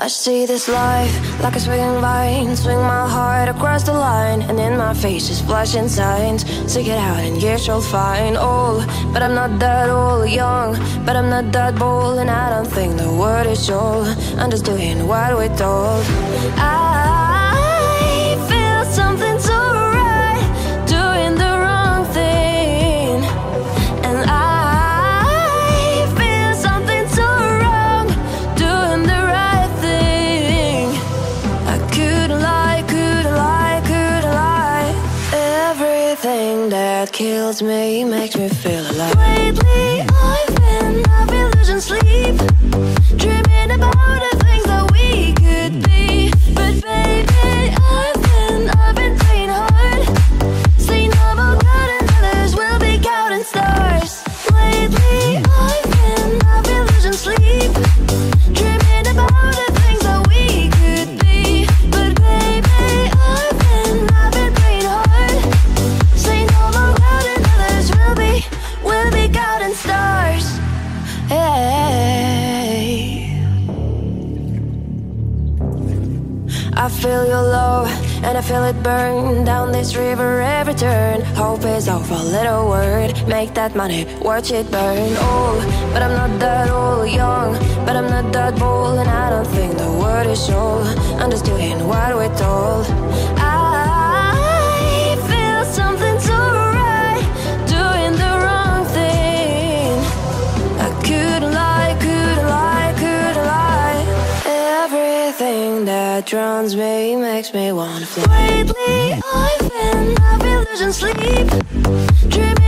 I see this life like a swinging vine. Swing my heart across the line And in my face is flashing signs. Stick it out and years you'll find Old, but I'm not that old Young, but I'm not that bold. And I don't think the word is old I'm just doing what we're told I kills me makes me feel alive. Lately I've been having losing sleep. Dreaming feel it burn down this river every turn. Hope is a little word. Make that money, watch it burn. Old, but I'm not that old. Young, but I'm not that bold. And I don't think the word is old. Doing what we're told. Everything that drowns me makes me wanna fly. Lately, I've been, been losing sleep, dreaming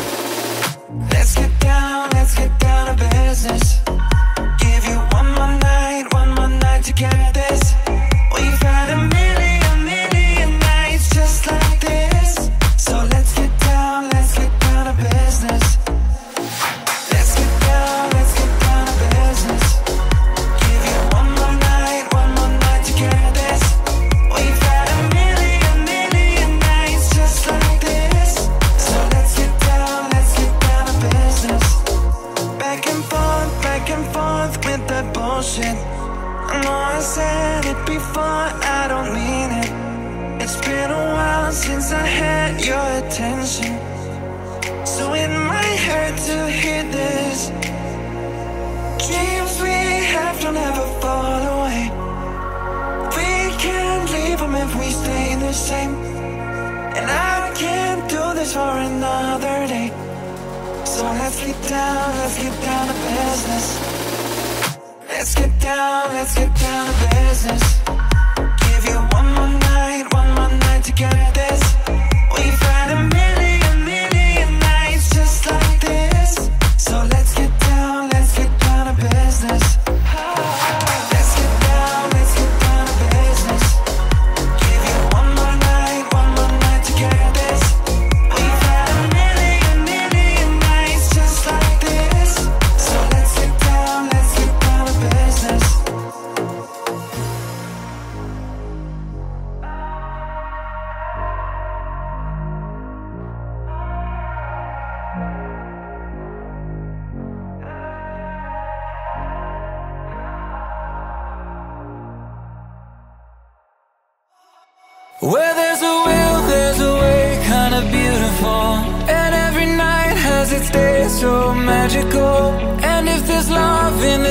Get down to business. Give you one more night, one more night to get this.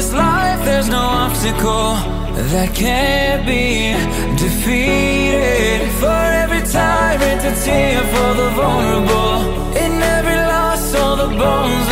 this life there's no obstacle that can't be defeated. For every tyrant to tear for the vulnerable In every loss all the bones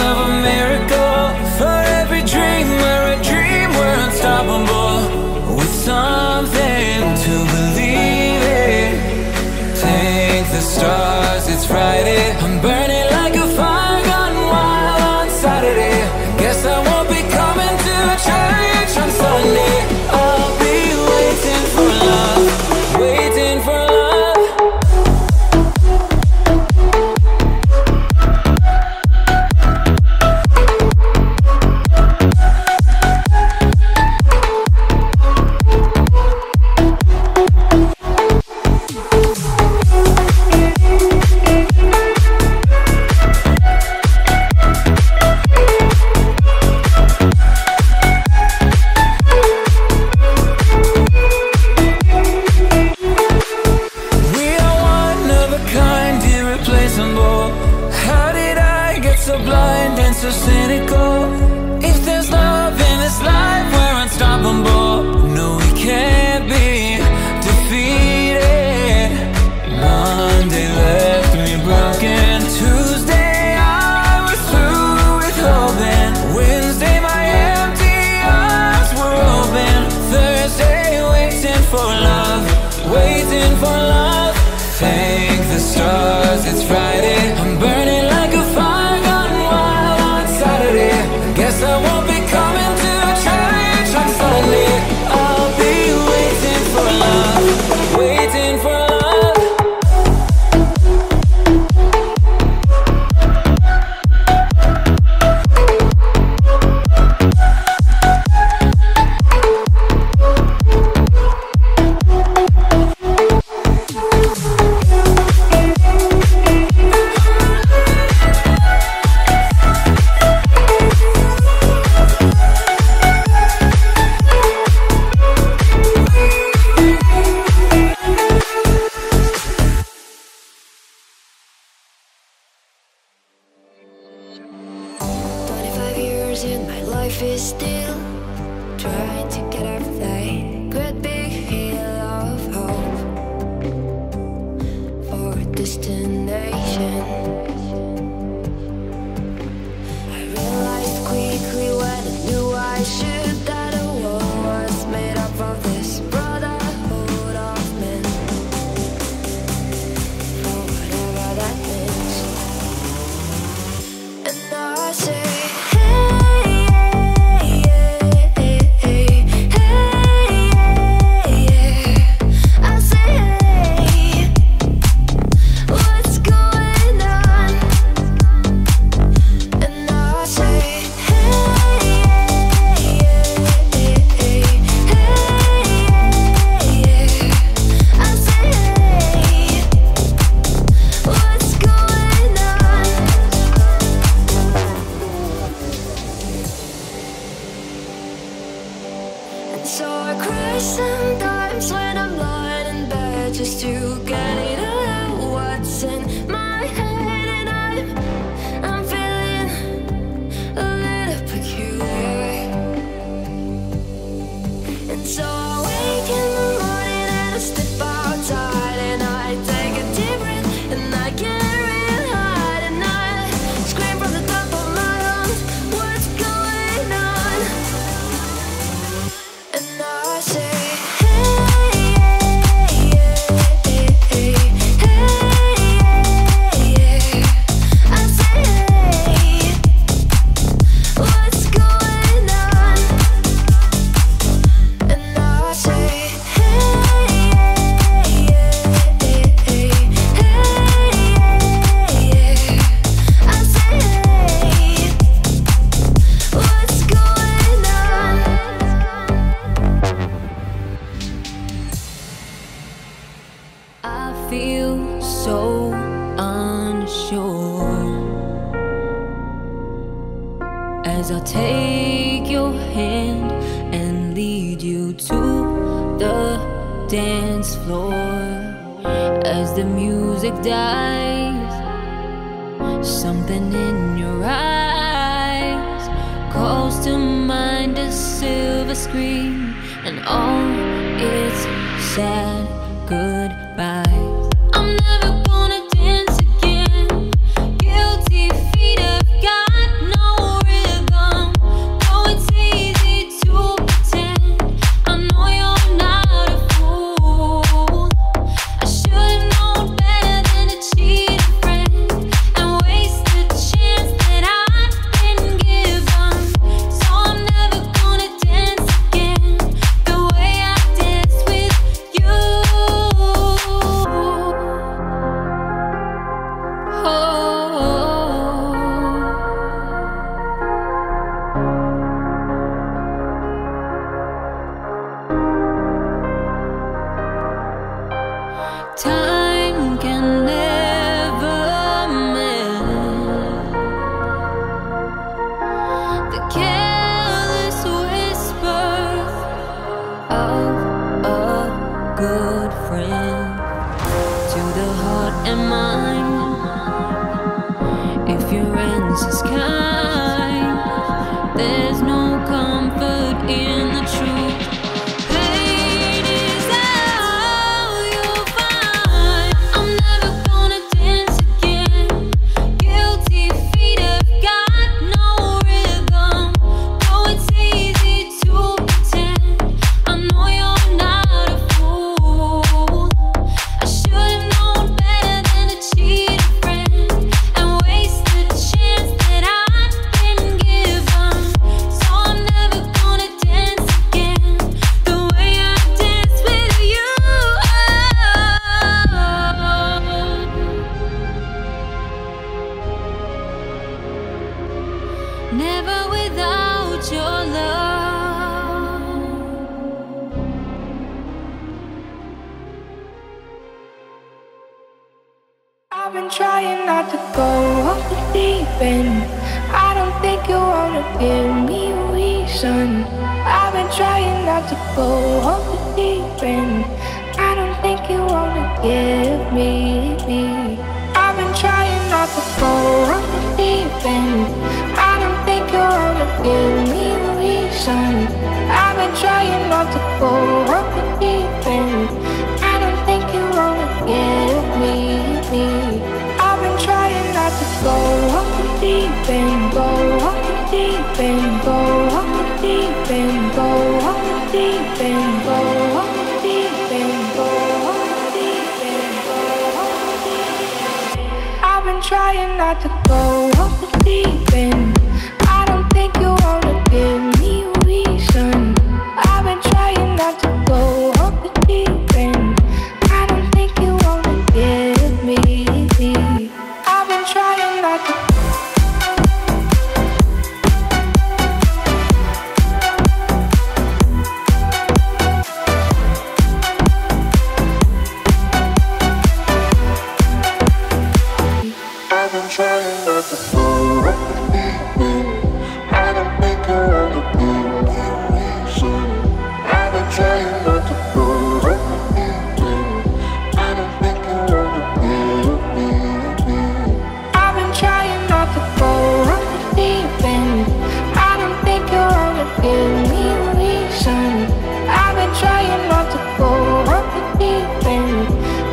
give me reason. I've been trying not to go off the deep end.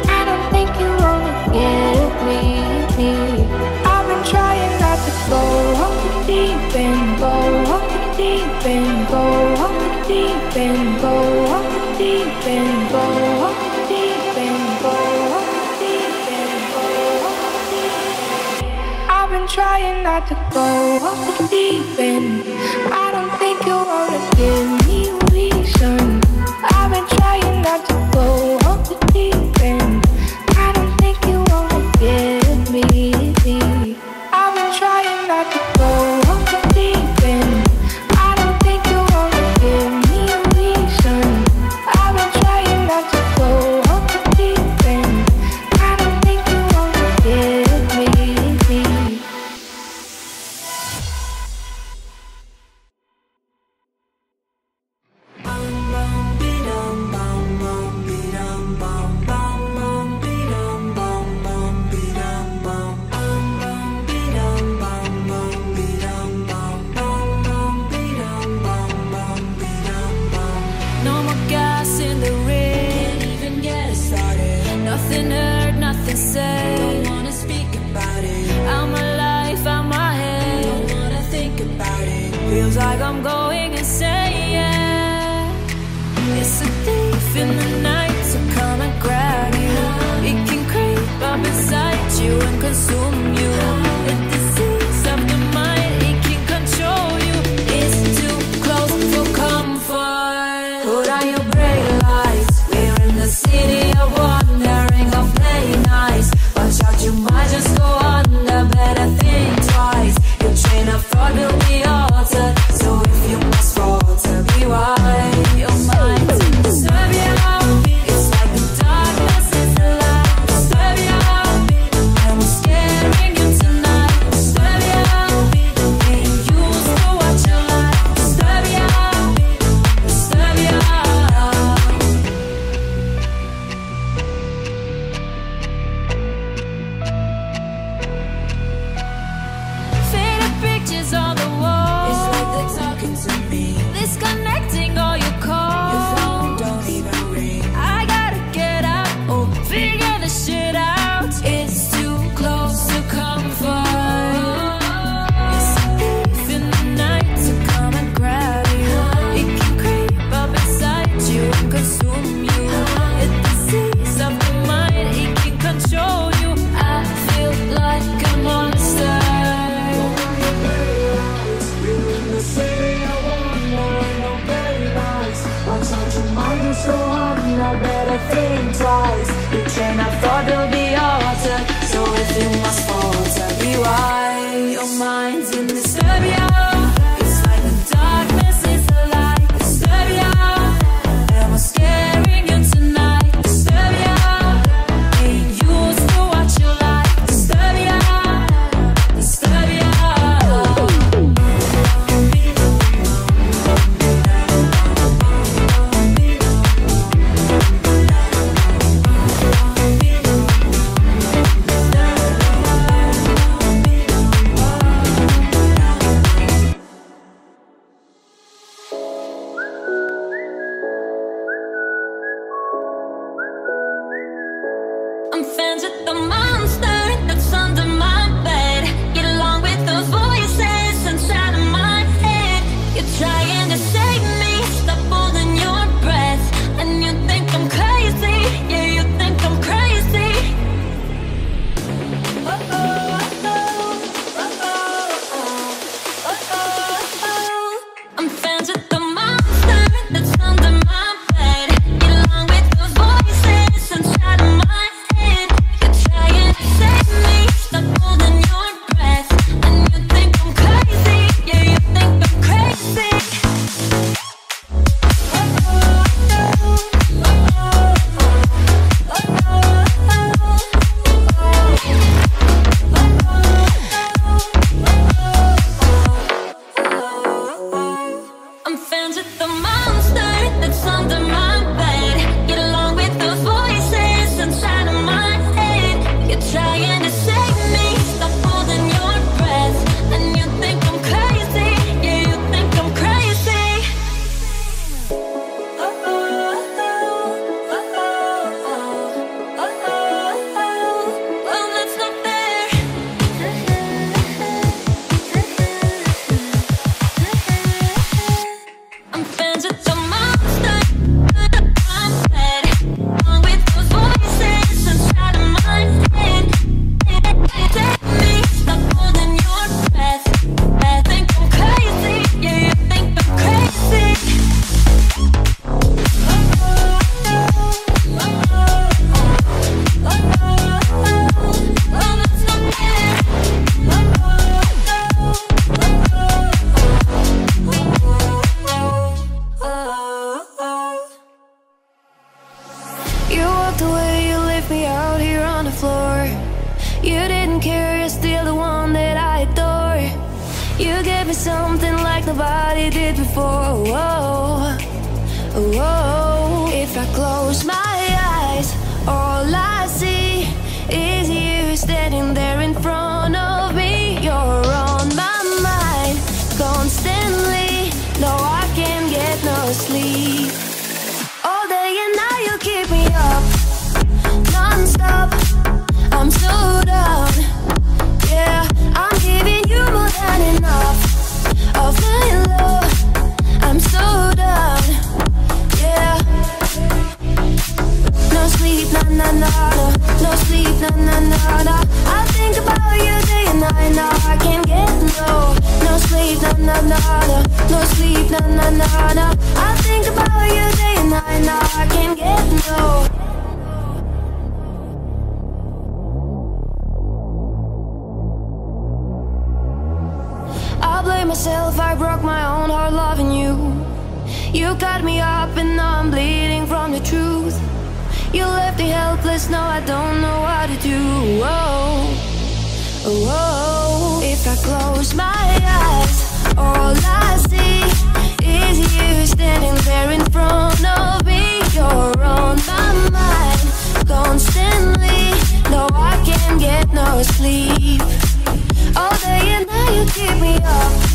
I don't think you wanna get me. I've been trying not to go up the deep end, go up the deep end, go up the deep end, go up the deep end, go up the deep end, go up the deep end. I've been trying not to go up the deep end. myself, I broke my own heart loving you. You cut me up and now I'm bleeding from the truth. You left me helpless, now I don't know what to do. Oh, oh, if I close my eyes All I see is you standing there in front of me. You're on my mind constantly. No, I can't get no sleep. All day and night you keep me up.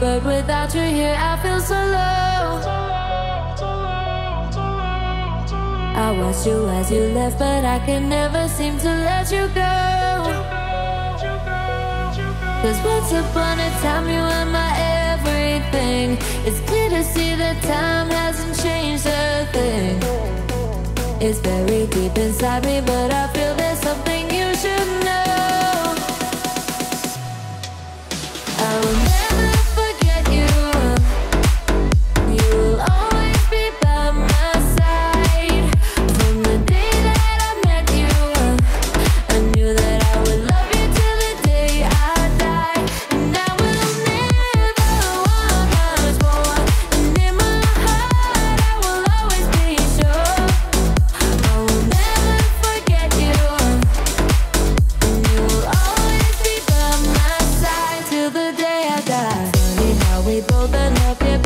but without you here, I feel so low. I watched you as you left, but I can never seem to let you go. Cause once upon a time you were my everything It's clear to see that time hasn't changed a thing It's very deep inside me but I feel that up your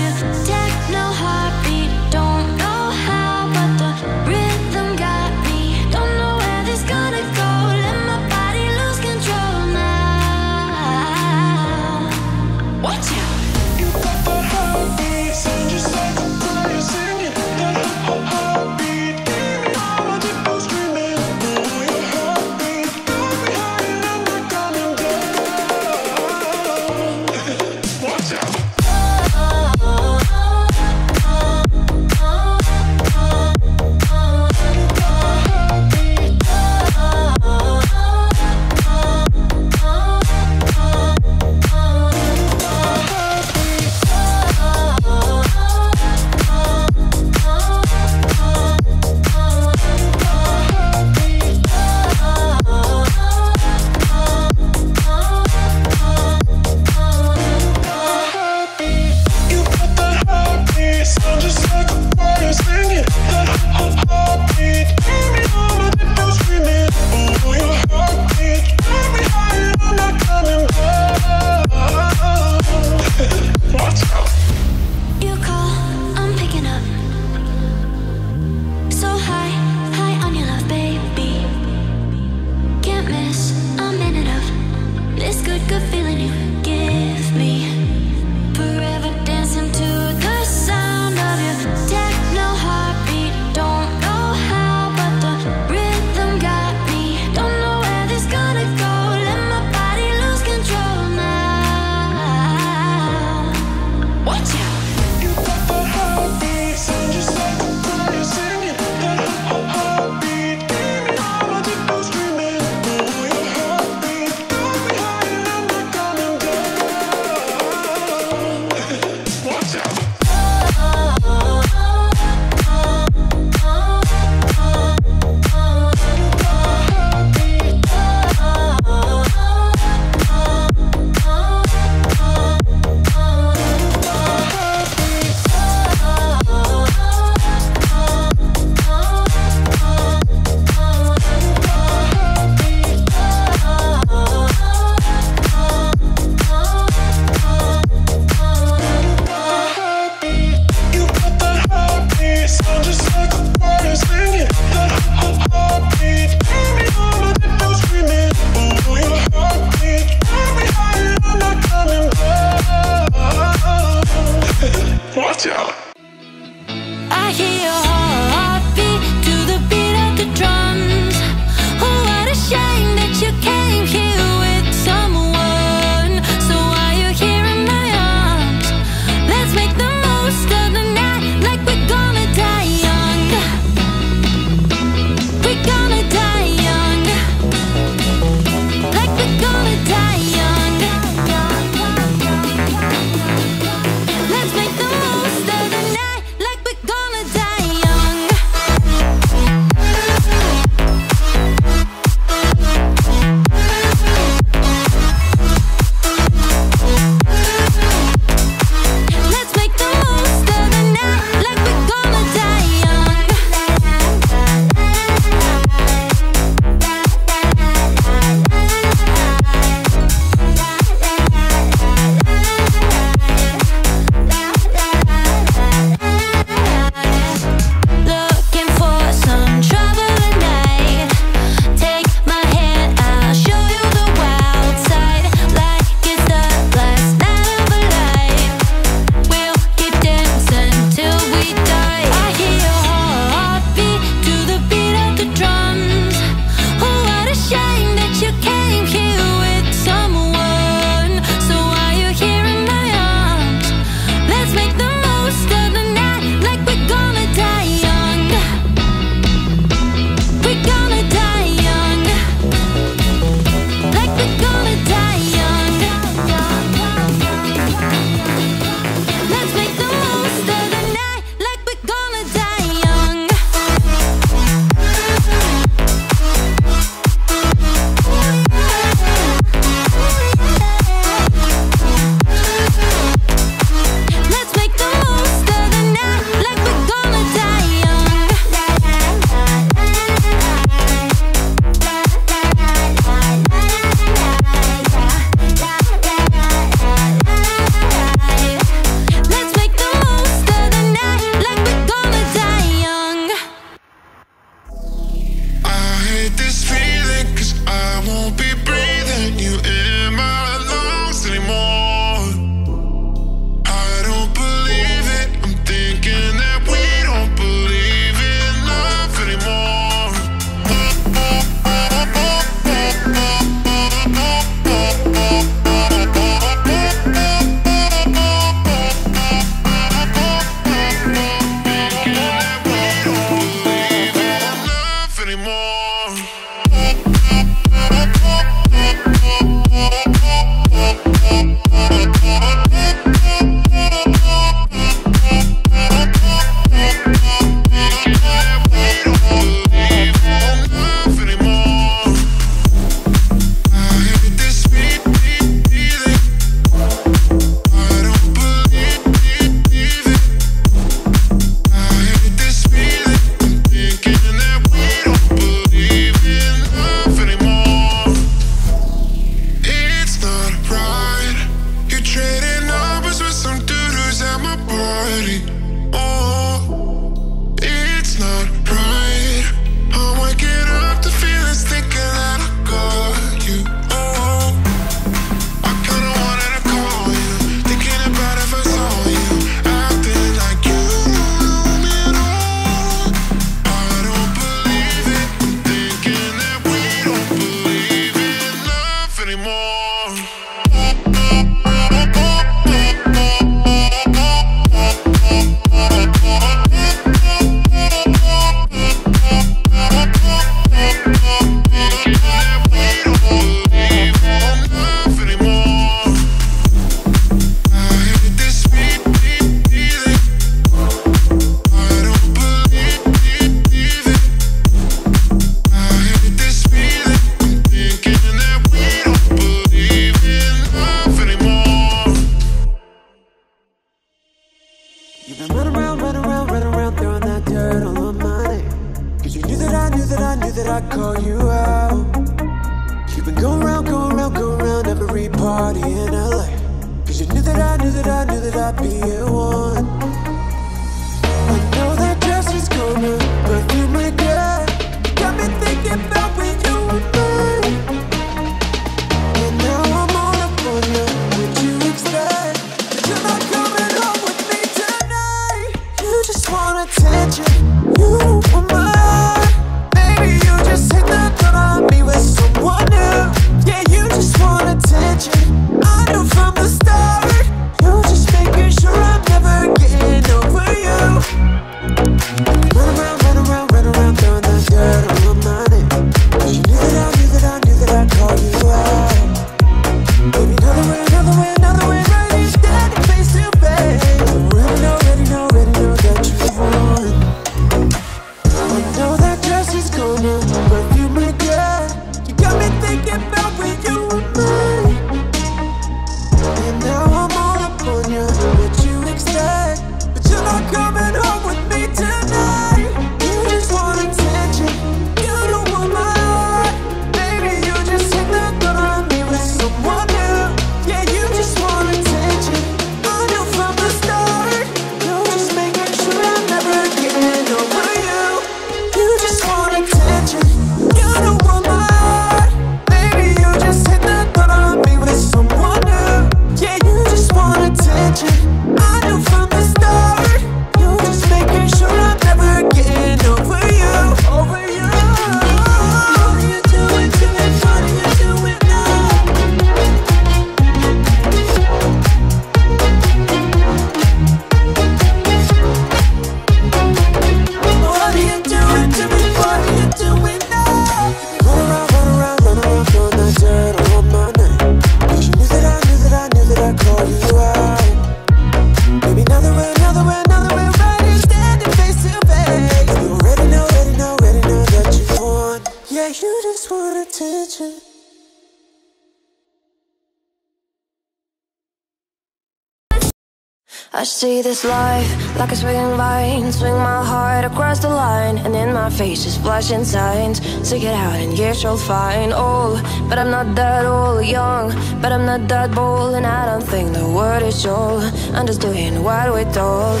I see this life like a swinging vine. Swing my heart across the line And in my face is flashing signs to get out and get your fine. Old But I'm not that old young But I'm not that bold And I don't think the word is old I'm just doing what we're told.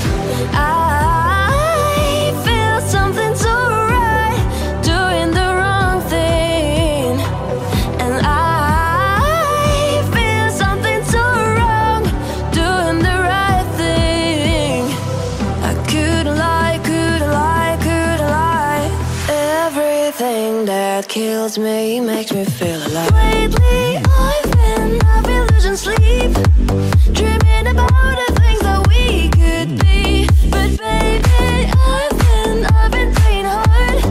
I kills me, makes me feel alive. Lately, I've been half losing sleep, dreaming about the things that we could be. But baby, I've been, I've been playing hard,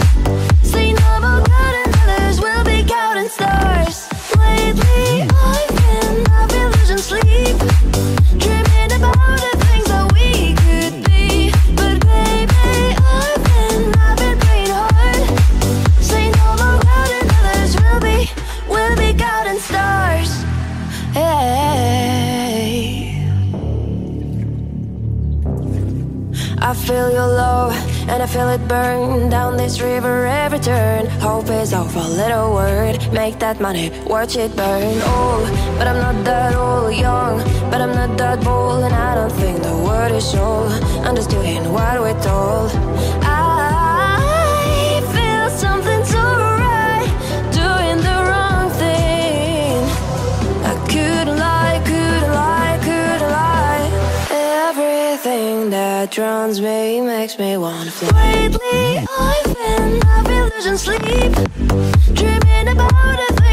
Say no more counting dollars, we'll be counting stars. Lately. I feel your love and I feel it burn down this river every turn. Hope is our little word. Make that money, watch it burn. Old, but I'm not that old. Young, but I'm not that bold. And I don't think the word is all. I'm just doing what we're told. that drowns me makes me wanna fly. Lately, I've been having losing sleep, dreaming about a thing.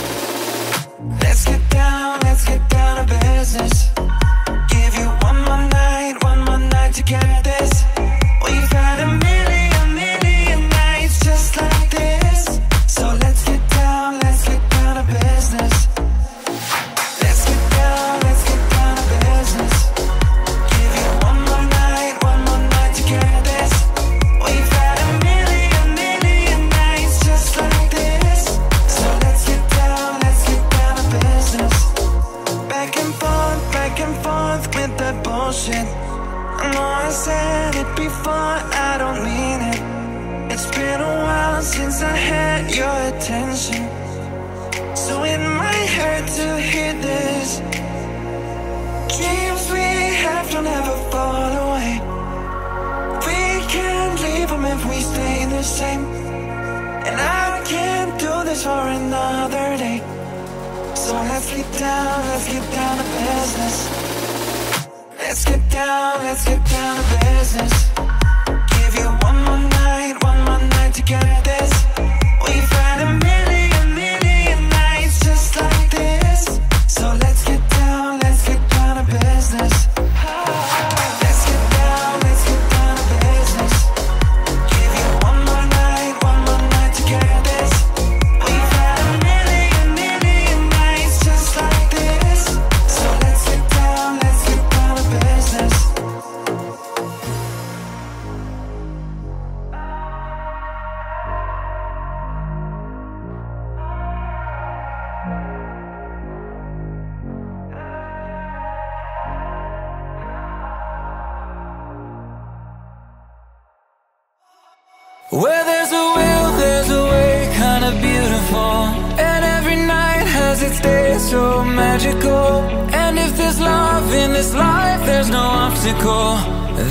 business. Give you one more night, one more night to get there.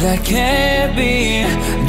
that can't be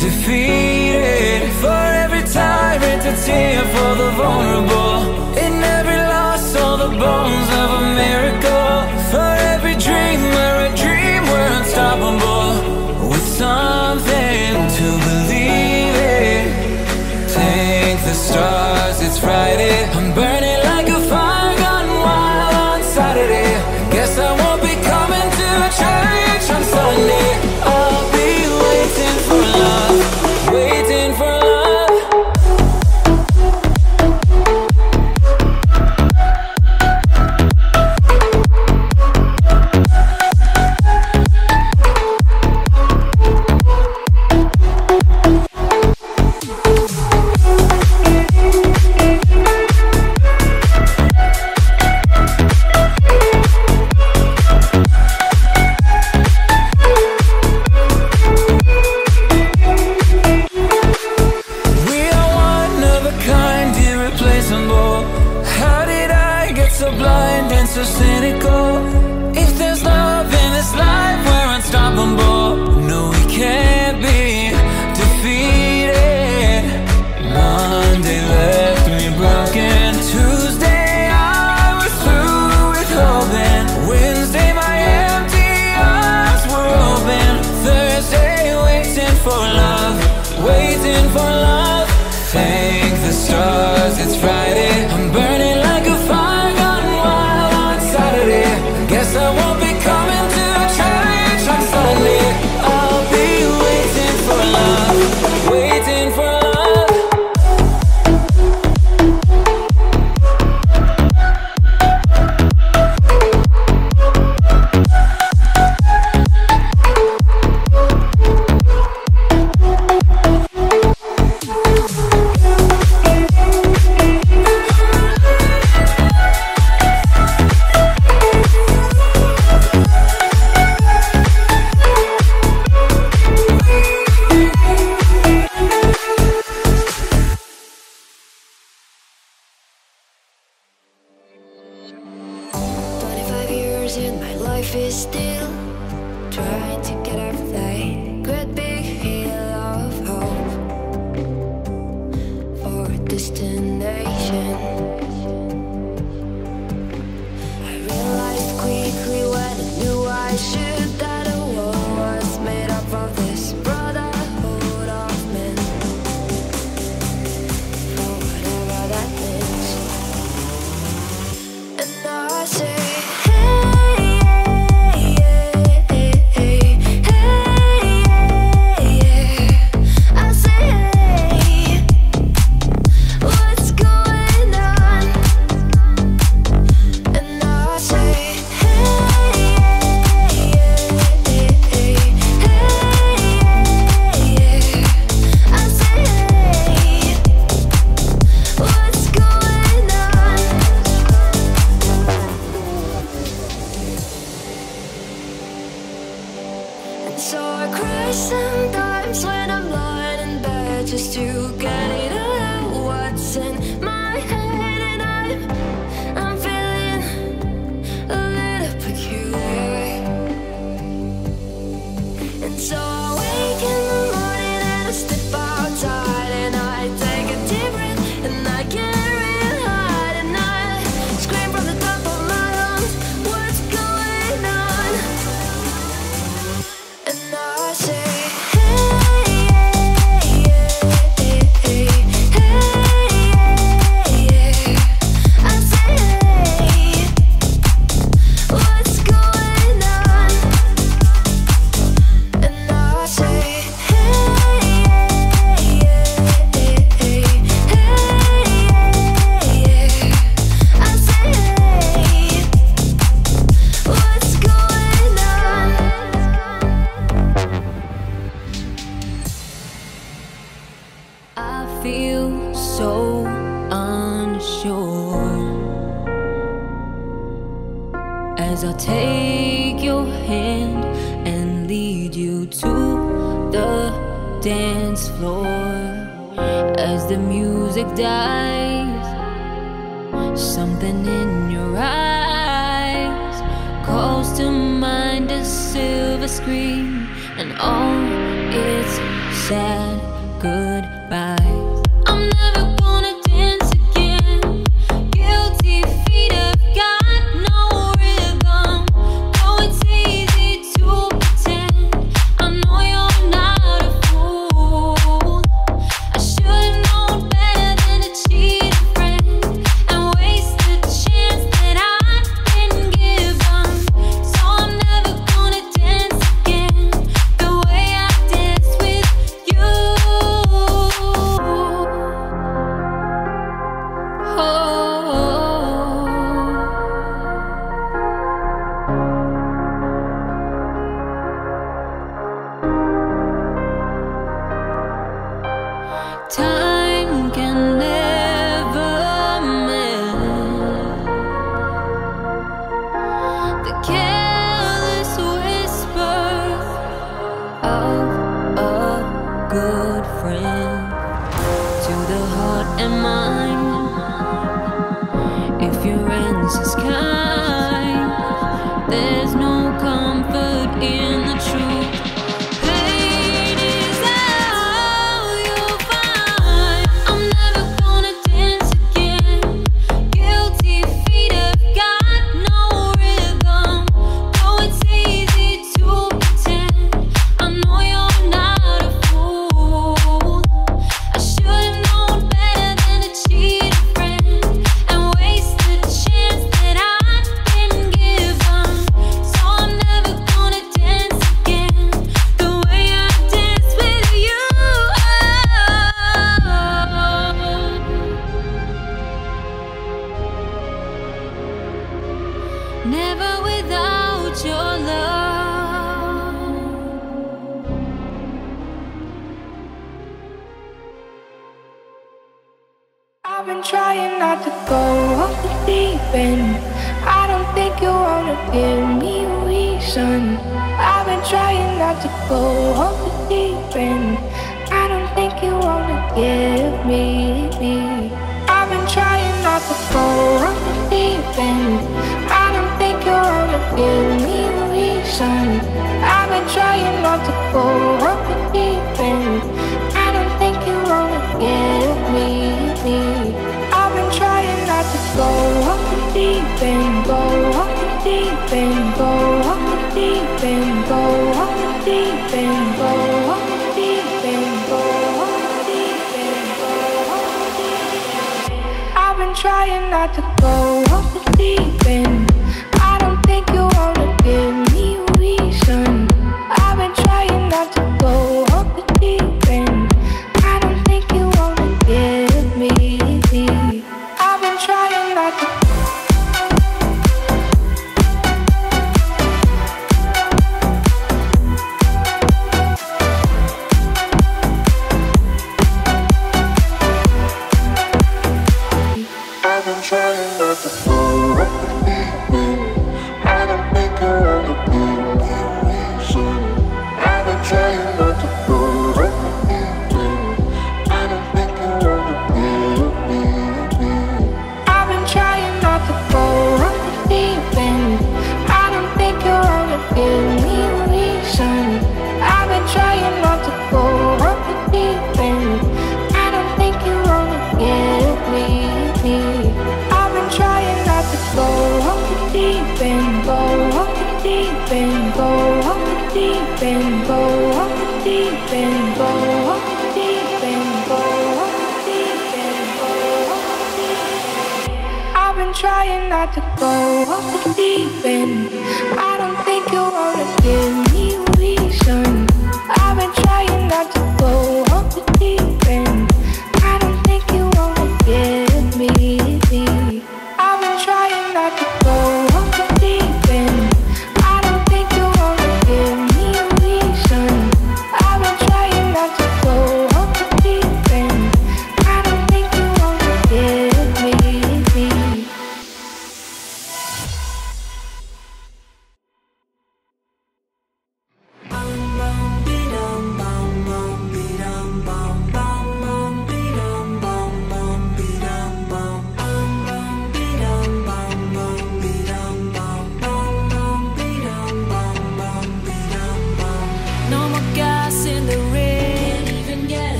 trying not to go off the deep end.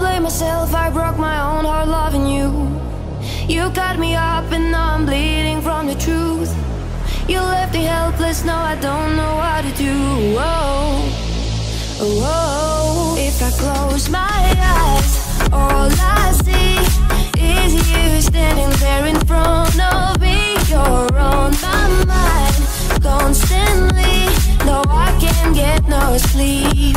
blame myself, I broke my own heart loving you. You cut me up and now I'm bleeding from the truth. You left me helpless, now I don't know what to do. Oh, oh. If I close my eyes, all I see is you standing there in front of me. You're on my mind constantly. No, I can't get no sleep.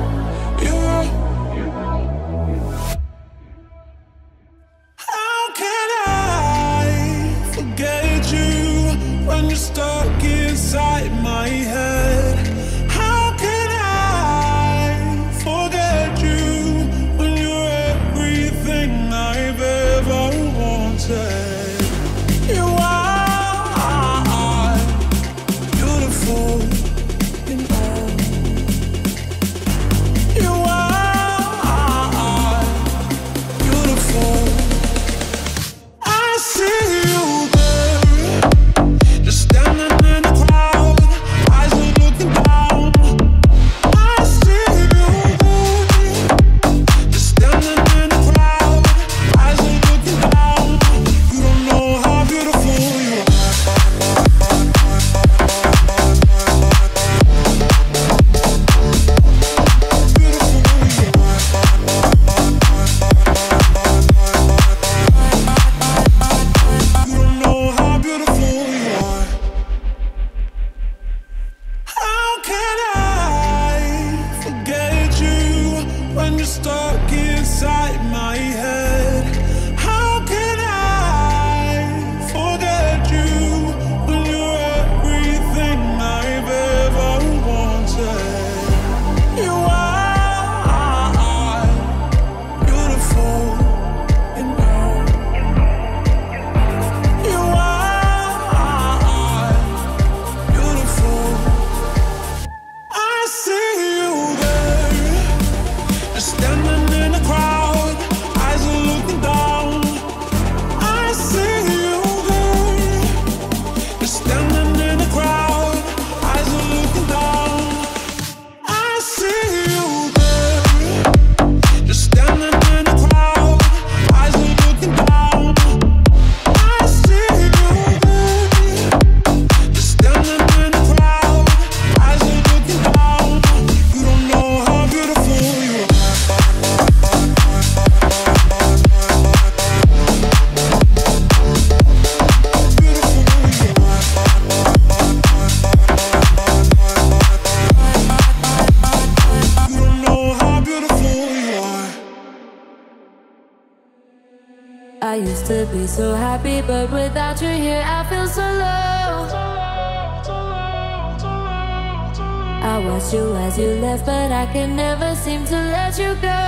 can never seem to let you go.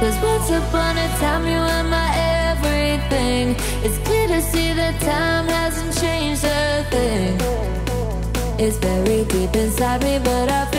Cause once upon a time you were my everything. It's clear to see that time hasn't changed a thing. It's buried deep inside me, but I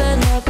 open up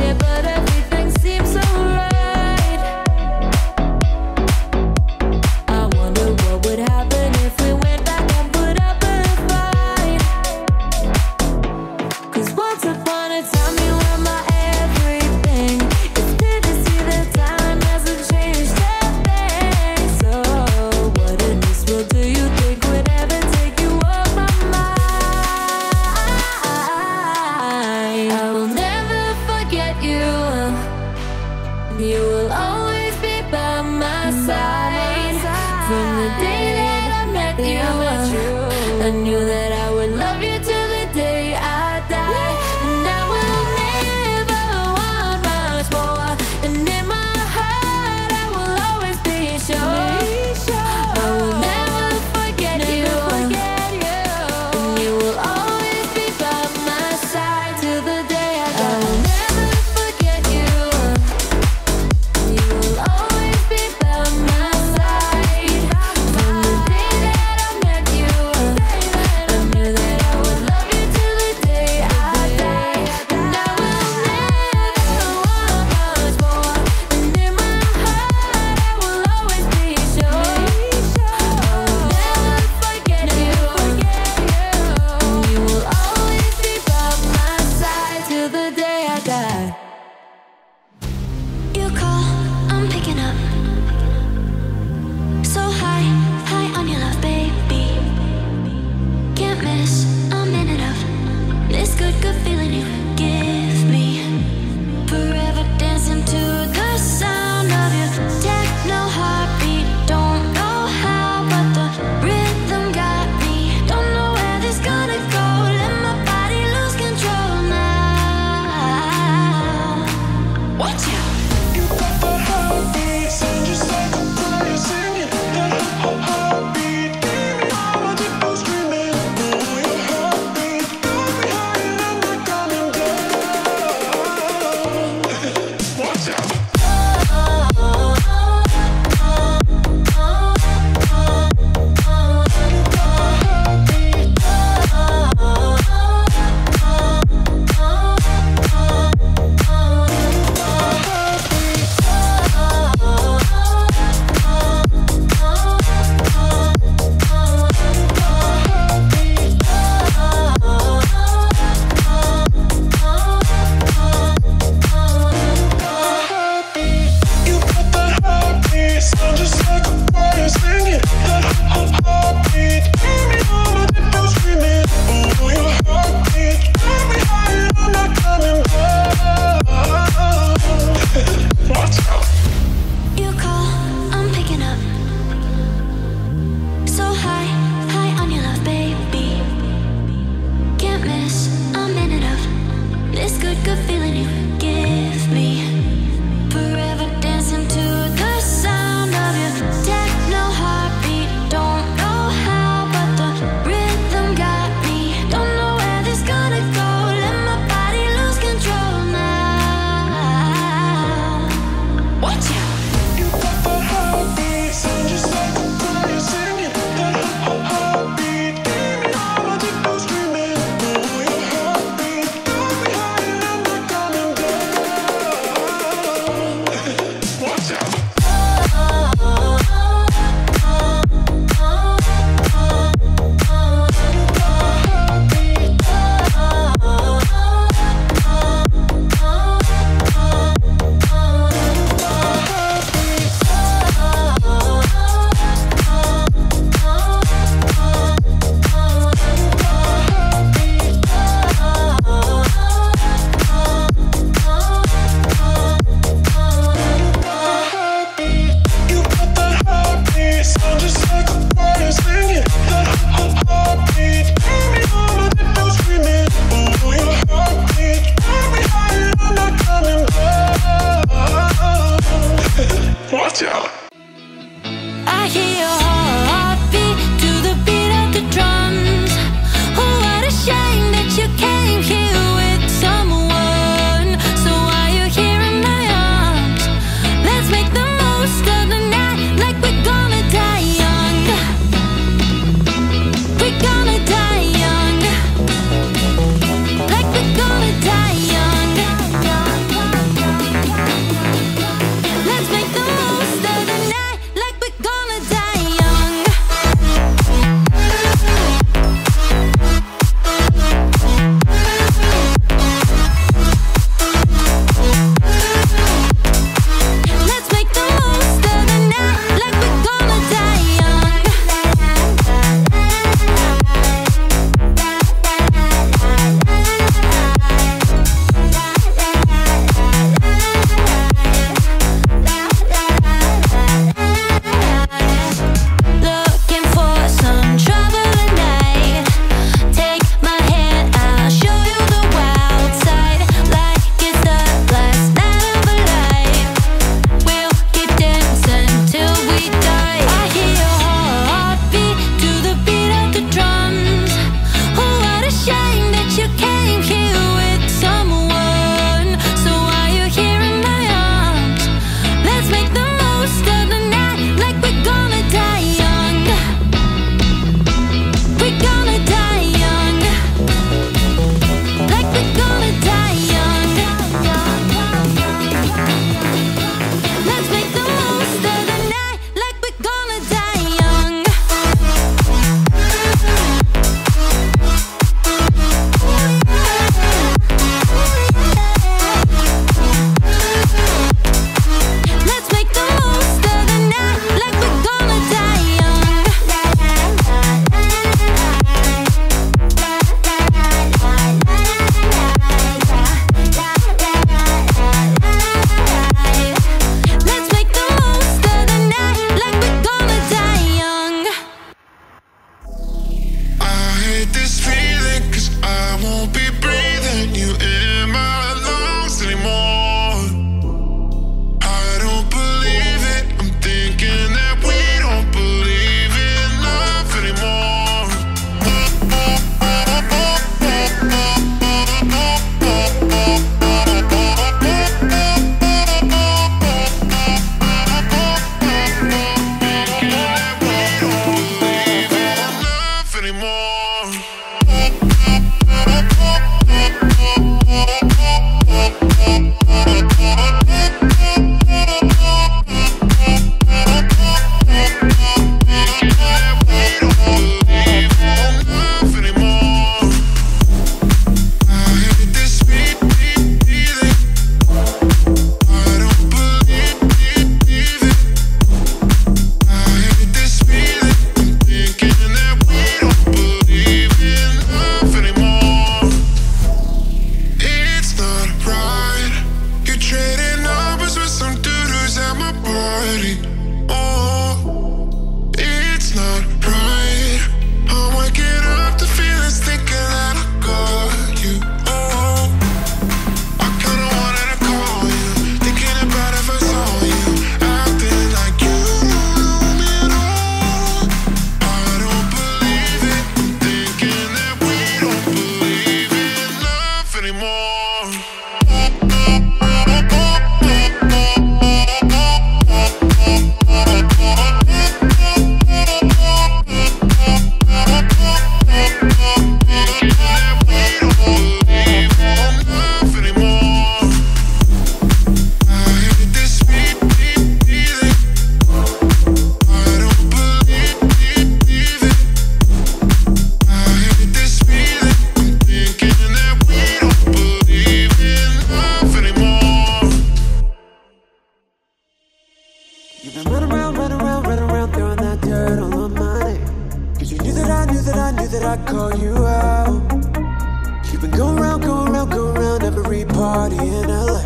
party in LA.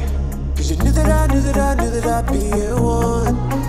Cause you knew that I knew that I knew that I'd be at one.